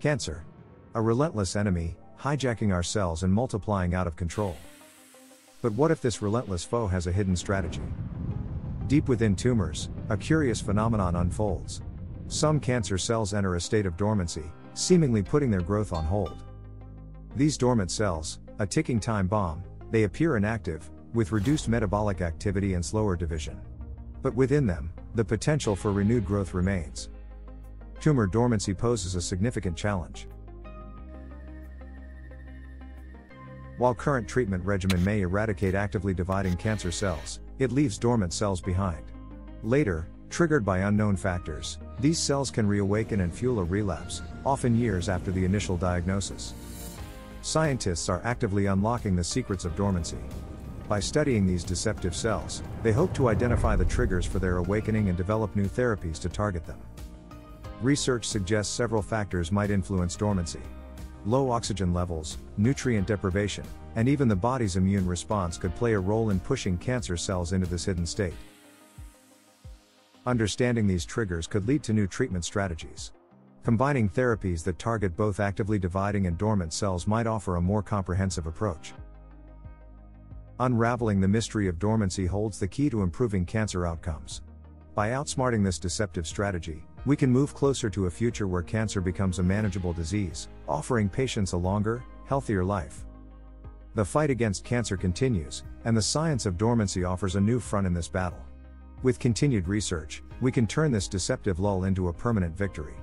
Cancer. A relentless enemy, hijacking our cells and multiplying out of control. But what if this relentless foe has a hidden strategy? Deep within tumors, a curious phenomenon unfolds. Some cancer cells enter a state of dormancy, seemingly putting their growth on hold. These dormant cells, a ticking time bomb, they appear inactive, with reduced metabolic activity and slower division. But within them, the potential for renewed growth remains. Tumor dormancy poses a significant challenge. While current treatment regimen may eradicate actively dividing cancer cells, it leaves dormant cells behind. Later, triggered by unknown factors, these cells can reawaken and fuel a relapse, often years after the initial diagnosis. Scientists are actively unlocking the secrets of dormancy. By studying these deceptive cells, they hope to identify the triggers for their awakening and develop new therapies to target them. Research suggests several factors might influence dormancy low oxygen levels, nutrient deprivation, and even the body's immune response could play a role in pushing cancer cells into this hidden state. Understanding these triggers could lead to new treatment strategies. Combining therapies that target both actively dividing and dormant cells might offer a more comprehensive approach. Unraveling the mystery of dormancy holds the key to improving cancer outcomes. By outsmarting this deceptive strategy, we can move closer to a future where cancer becomes a manageable disease, offering patients a longer, healthier life. The fight against cancer continues, and the science of dormancy offers a new front in this battle. With continued research, we can turn this deceptive lull into a permanent victory.